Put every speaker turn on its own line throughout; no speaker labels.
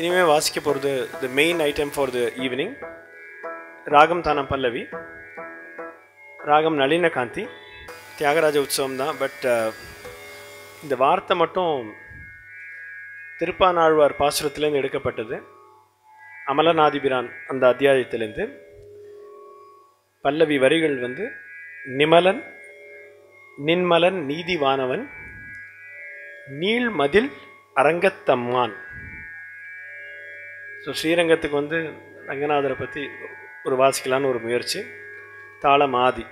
இனிமேல் வாசிக்க போகிறது the main item for the evening ragam tanam pallavi. ராகம் நளின காந்தி தியாகராஜ உற்சவம் தான் பட் uh, இந்த வார்த்தை மட்டும் திருப்பானாழ்வார் பாசுரத்துலேருந்து எடுக்கப்பட்டது. அமலநாதிபிரான் அந்த அத்தியாயத்திலேருந்து பல்லவி வரிகள் வந்து நிமலன் நின்மலன் நீதிவானவன் நீள்மதில் அரங்கத்தம்மான். ஸோ ஸ்ரீரங்கத்துக்கு வந்து ரங்கநாதரை பற்றி ஒரு வாசிக்கலான்னு ஒரு முயற்சி. தாளம் ஆதி.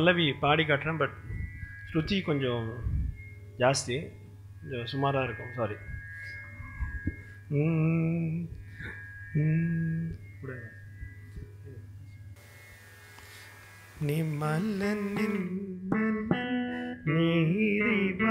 பல்லவி பாடி காட்டுறேன் பட் ஸ்ருதி கொஞ்சம் ஜாஸ்தி கொஞ்சம் சுமாராக இருக்கும் சாரி நிமலன் நீரிவானவ